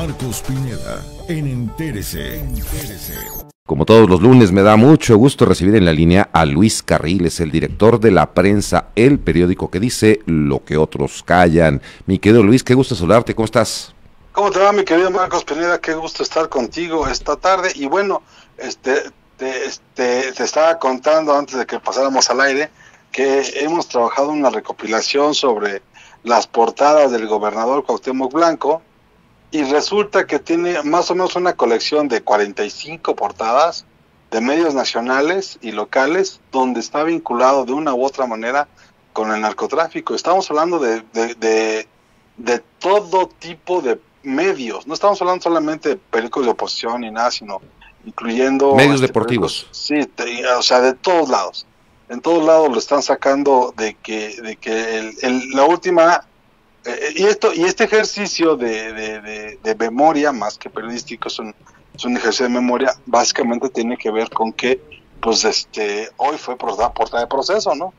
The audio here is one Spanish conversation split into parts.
Marcos Pineda en Entérese. Como todos los lunes, me da mucho gusto recibir en la línea a Luis Carriles, el director de la prensa, el periódico que dice lo que otros callan. Mi querido Luis, qué gusto saludarte, ¿cómo estás? ¿Cómo te va, mi querido Marcos Pineda? Qué gusto estar contigo esta tarde. Y bueno, este, te, este, te estaba contando antes de que pasáramos al aire que hemos trabajado una recopilación sobre las portadas del gobernador Cuauhtémoc Blanco y resulta que tiene más o menos una colección de 45 portadas de medios nacionales y locales donde está vinculado de una u otra manera con el narcotráfico. Estamos hablando de, de, de, todo tipo de medios, no estamos hablando solamente de películas de oposición ni nada, sino incluyendo... Medios este, deportivos. Sí, o sea, de todos lados. En todos lados lo están sacando de que, de que el, la última eh, y esto y este ejercicio de, de, memoria más que periodístico es un, es un ejercicio de memoria básicamente tiene que ver con que pues este hoy fue portada, portada de proceso no,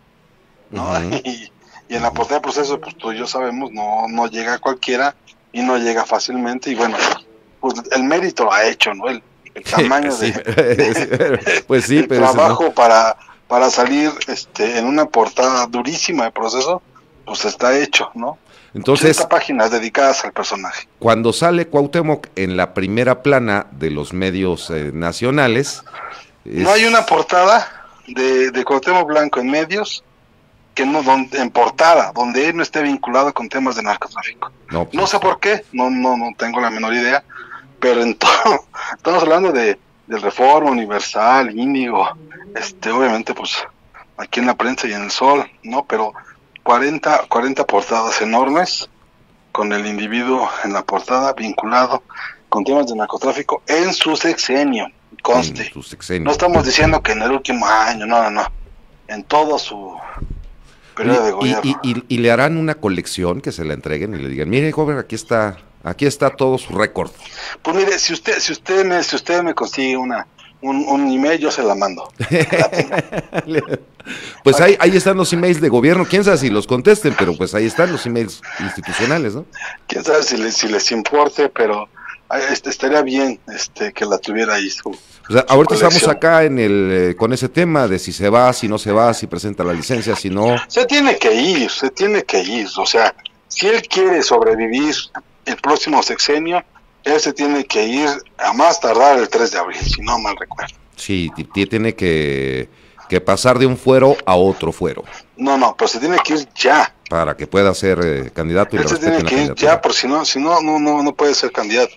y, en la portada de proceso pues tú y yo sabemos no no llega cualquiera y no llega fácilmente y bueno pues el mérito lo ha hecho no el, tamaño de, pues sí el trabajo para para salir este en una portada durísima de proceso pues está hecho no entonces, páginas dedicadas al personaje. Cuando sale Cuauhtémoc en la primera plana de los medios eh, nacionales... No hay una portada de, de Cuauhtémoc Blanco en medios que no donde, en portada donde él no esté vinculado con temas de narcotráfico. No, pues, sé por qué, no, no, no tengo la menor idea, pero en todo, estamos hablando de, del Reforma Universal, Índigo, este, obviamente pues aquí en la prensa y en el Sol, ¿no? Pero 40, 40 portadas enormes con el individuo en la portada vinculado con temas de narcotráfico en su sexenio, conste. No estamos diciendo que en el último año, no, no, no. En todo su periodo de gobierno. Y, le harán una colección que se la entreguen y le digan, mire, joven, aquí está, aquí está todo su récord. Pues mire, si usted, si usted me, si usted me consigue una, un, un email, yo se la mando. pues ahí, ahí están los emails de gobierno, quién sabe si los contesten, pero pues ahí están los emails institucionales, ¿no? Quién sabe si les, si les importe, pero este, estaría bien este que la tuviera ahí su, o sea, ahorita estamos acá en el eh, con ese tema de si se va, si no se va, si presenta la licencia, si no. Se tiene que ir, se tiene que ir, o sea, si él quiere sobrevivir el próximo sexenio, él se tiene que ir a más tardar el 3 de abril, si no mal recuerdo. Sí, tiene que, que pasar de un fuero a otro fuero. No, no, pero se tiene que ir ya. Para que pueda ser eh, candidato y Él se tiene que ir ya, por si no, si no, no, no, no puede ser candidato.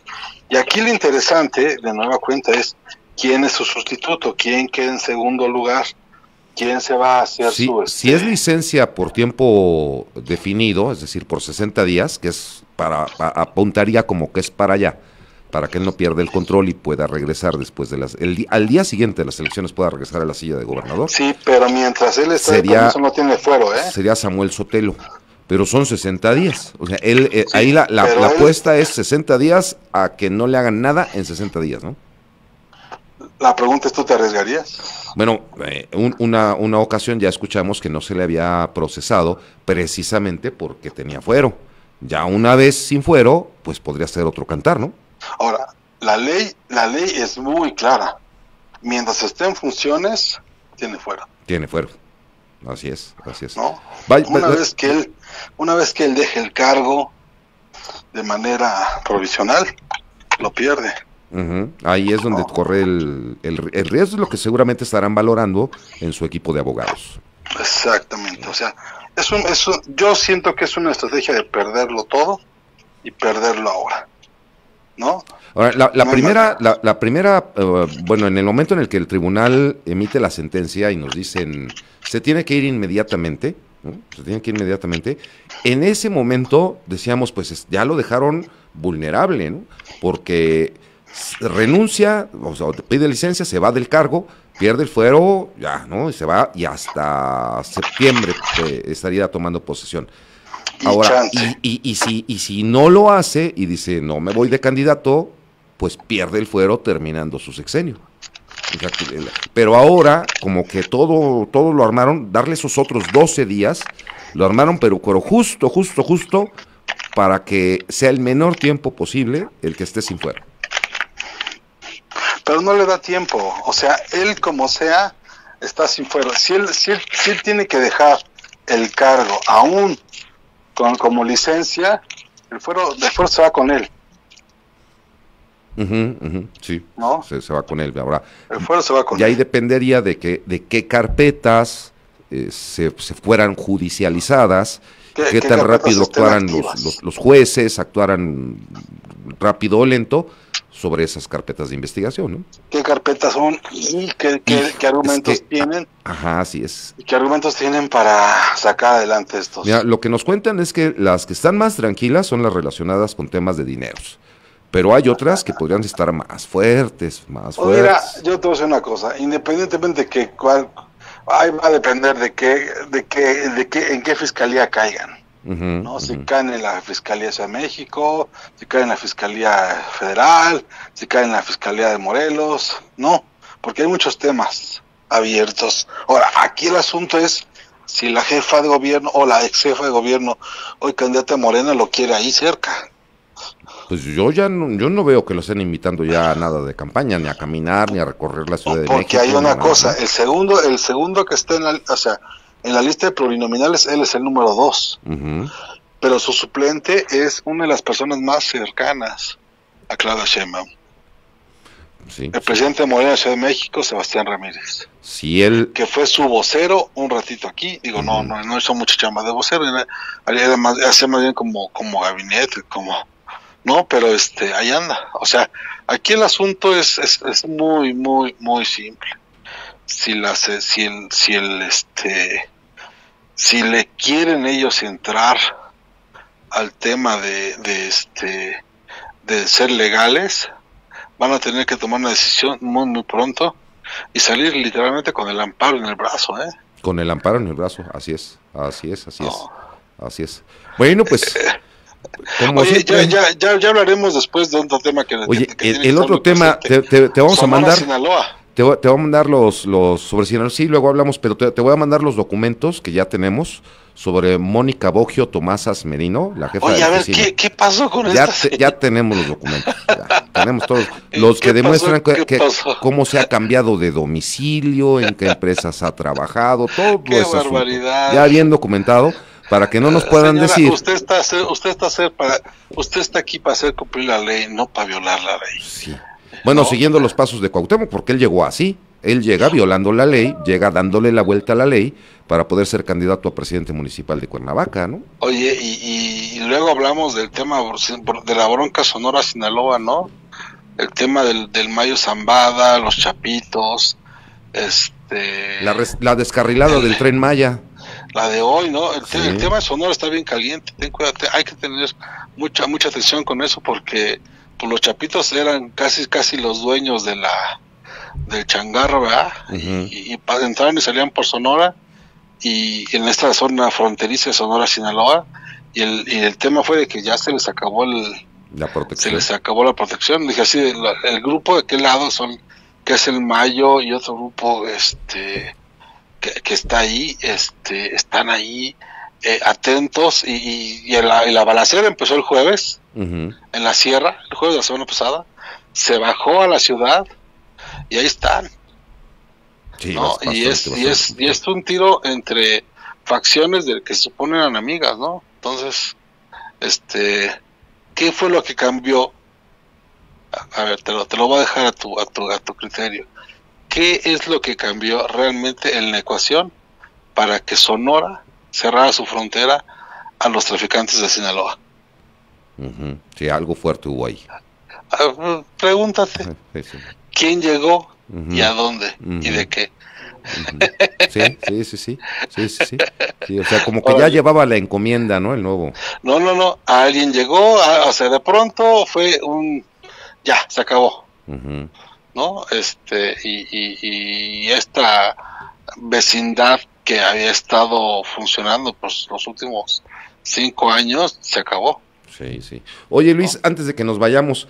Y aquí lo interesante, de nueva cuenta, es quién es su sustituto, quién queda en segundo lugar, quién se va a hacer su... Si es este licencia por tiempo definido, es decir, por 60 días, que es para, apuntaría como que es para allá, para que él no pierda el control y pueda regresar después de las, el, al día siguiente de las elecciones pueda regresar a la silla de gobernador. Sí, pero mientras él está sería, no tiene fuero, ¿eh? Sería Samuel Sotelo. Pero son 60 días. O sea, él, eh, ahí la, la, apuesta es 60 días a que no le hagan nada en 60 días, ¿no? La pregunta es, ¿tú te arriesgarías? Bueno, eh, una, una ocasión ya escuchamos que no se le había procesado precisamente porque tenía fuero. Ya una vez sin fuero, pues podría ser otro cantar, ¿no? Ahora, la ley, la ley es muy clara. Mientras esté en funciones, tiene fuero. Tiene fuero. Así es, así es. ¿No? una vez que él, una vez que él deje el cargo de manera provisional, lo pierde. Ahí es donde corre el, el, el riesgo, lo que seguramente estarán valorando en su equipo de abogados. Exactamente, o sea, es un, es yo siento que es una estrategia de perderlo todo y perderlo ahora. Ahora, la, primera, la, primera, eh, bueno, en el momento en el que el tribunal emite la sentencia y nos dicen, se tiene que ir inmediatamente, se tiene que ir inmediatamente, en ese momento decíamos, pues ya lo dejaron vulnerable, ¿no? Porque renuncia, o sea, pide licencia, se va del cargo, pierde el fuero, ya, ¿no? Y se va y hasta septiembre eh, estaría tomando posesión. Ahora, y, y, si, y si no lo hace y dice, no me voy de candidato, pues pierde el fuero terminando su sexenio. Pero ahora, como que todo, todo lo armaron, darle esos otros 12 días, lo armaron, pero, pero justo, justo, justo para que sea el menor tiempo posible el que esté sin fuero. Pero no le da tiempo, o sea, él como sea está sin fuero. Si él, si él, tiene que dejar el cargo aún con, como licencia, el fuero, de fuero se va con él. Sí, ¿No? Se, va con él. Ahora, el fuero se va con y ahí dependería de, que, de qué carpetas eh, se, se, fueran judicializadas qué, tan rápido actuaran los, los, jueces, actuaran rápido o lento sobre esas carpetas de investigación, ¿no? ¿Qué carpetas son y qué, argumentos tienen? Ajá, así es. ¿Y qué argumentos tienen para sacar adelante estos? Mira, lo que nos cuentan es que las que están más tranquilas son las relacionadas con temas de dineros. Pero hay otras que podrían estar más fuertes, más fuertes. Mira, yo te voy a decir una cosa, independientemente de que cuál, ahí va a depender de qué, de qué, de qué, en qué fiscalía caigan. ¿no? Si caen en la Fiscalía de México, si caen en la Fiscalía Federal, si caen en la Fiscalía de Morelos, no, porque hay muchos temas abiertos. Ahora, aquí el asunto es si la jefa de gobierno o la ex jefa de gobierno, hoy candidata Morena, lo quiere ahí cerca. Pues yo ya no, yo no veo que lo estén invitando ya a nada de campaña, ni a caminar, ni a recorrer la Ciudad de México. Porque hay una cosa, el segundo, el segundo que está en la, o sea, en la lista de plurinominales él es el número dos, pero su suplente es una de las personas más cercanas a Claudia Sheinbaum. el presidente de Morena de Ciudad de México, Sebastián Ramírez. Si él... Que fue su vocero un ratito aquí. Digo, no, no, no hizo mucha chamba de vocero. Era más, hacía más bien como, como gabinete, como no, pero este, ahí anda. O sea, aquí el asunto es, es, muy, muy, muy simple. Si la, si el, si el, este, si le quieren ellos entrar al tema de, de este, de ser legales, van a tener que tomar una decisión muy, muy pronto y salir literalmente con el amparo en el brazo, ¿eh? Con el amparo en el brazo, así es, así es, así es, así es. Bueno, pues Oye, ya, ya, ya, ya, hablaremos después de otro tema que... Oye, el, otro tema, te, te, vamos a mandar... Te, voy, te voy a mandar los, los sobre Sinaloa, sí, luego hablamos, pero te, voy a mandar los documentos que ya tenemos sobre Mónica Bogio Tomásas Merino, la jefa Oye, a ver, ¿qué, ¿qué, pasó con ya ya tenemos los documentos, tenemos todos. Los que demuestran que, cómo se ha cambiado de domicilio, en qué empresas ha trabajado, todo qué eso. Barbaridad. Ya bien documentado para que no nos puedan decir. Usted está, usted está, para, usted está aquí para hacer cumplir la ley, no para violar la ley. Sí. Bueno, siguiendo los pasos de Cuauhtémoc, porque él llegó así. Él llega violando la ley, llega dándole la vuelta a la ley para poder ser candidato a presidente municipal de Cuernavaca, ¿no? Oye, y, luego hablamos del tema de la bronca Sonora Sinaloa, ¿no? El tema del, del Mayo Zambada, los Chapitos, este... La, la descarrilada del tren Maya la de hoy, ¿no? El, tema de Sonora está bien caliente, ten cuidado, hay que tener mucha mucha atención con eso porque pues, los chapitos eran casi casi los dueños de la del changarro, ¿verdad? Y, y, entraron y salían por Sonora y en esta zona fronteriza de Sonora Sinaloa y el, y el tema fue de que ya se les acabó el la protección. Se les acabó la protección, dije así, el grupo de qué lado son que es el Mayo y otro grupo este que, está ahí, este, están ahí eh, atentos y, y, la, la, balacera empezó el jueves en la sierra, el jueves de la semana pasada, se bajó a la ciudad y ahí están. y, es, y, es, y es un tiro entre facciones de que se suponen eran amigas, ¿no? Entonces, este, ¿qué fue lo que cambió? A, ver, te lo, te lo voy a dejar a tu, a tu, a tu criterio. ¿Qué es lo que cambió realmente en la ecuación para que Sonora cerrara su frontera a los traficantes de Sinaloa? Sí, algo fuerte hubo ahí. Ah, pregúntate, ¿quién llegó y a dónde y de qué? Sí, sí, sí, sí, sí, sí, sí. O sea, como que ya llevaba la encomienda, ¿no? El nuevo. No, no, no. Alguien llegó, o sea, de pronto fue un, ya, se acabó. ¿No? Este, y, esta vecindad que había estado funcionando por los últimos cinco años se acabó. Sí, sí. Oye Luis, antes de que nos vayamos,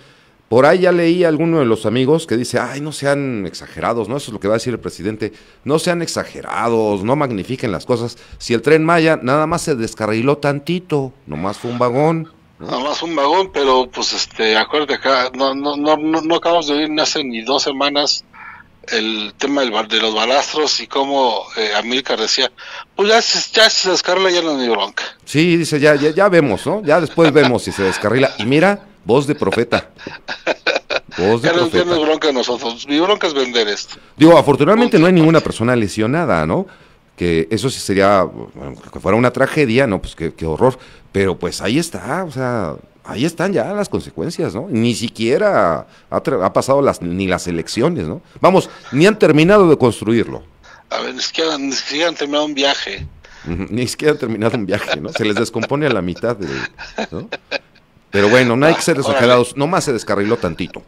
por ahí ya leí a alguno de los amigos que dice, ay, no sean exagerados, ¿no? Eso es lo que va a decir el presidente. No sean exagerados, no magnifiquen las cosas. Si el tren Maya nada más se descarriló tantito, nomás fue un vagón. Nada más un vagón, pero pues este, acuérdate acá, no, no, no, no, acabamos de oír ni hace ni dos semanas el tema del, de los balastros y cómo eh, Amílcar decía, pues ya, ya se descarrila ya no hay bronca. Sí, dice, ya, ya, ya vemos, ¿no? Ya después vemos si se descarrila. Y mira, voz de profeta. Voz de ya, profeta. No, es bronca nosotros, mi bronca es vender esto. Digo, afortunadamente no hay ninguna persona lesionada, ¿no? Que eso sí sería, que fuera una tragedia, ¿no? Pues qué, qué horror. Pero pues ahí está, o sea, ahí están ya las consecuencias, ¿no? Ni siquiera ha, pasado las, ni las elecciones, ¿no? Vamos, ni han terminado de construirlo. A ver, ni siquiera, ni siquiera han terminado un viaje. Ni siquiera han terminado un viaje, ¿no? Se les descompone a la mitad, de, ¿no? Pero bueno, no hay que ser exagerados, nomás se descarriló tantito.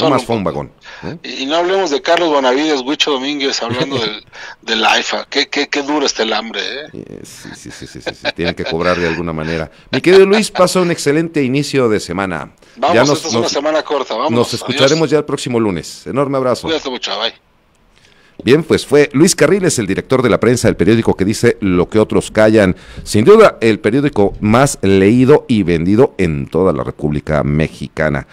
No más fue un vagón. Y no hablemos de Carlos Bonavides, Huicho Domínguez, hablando del, del AIFA. Qué, qué, qué duro está el hambre, ¿eh? Sí, sí, sí, sí, sí, tienen que cobrar de alguna manera. Mi querido Luis, pasa un excelente inicio de semana. Vamos, ya nos, esta es una semana corta, vamos. Nos escucharemos ya el próximo lunes. Enorme abrazo. Cuídate mucho, bye. Bien, pues fue Luis Carriles, el director de la prensa del periódico que dice lo que otros callan. Sin duda, el periódico más leído y vendido en toda la República Mexicana.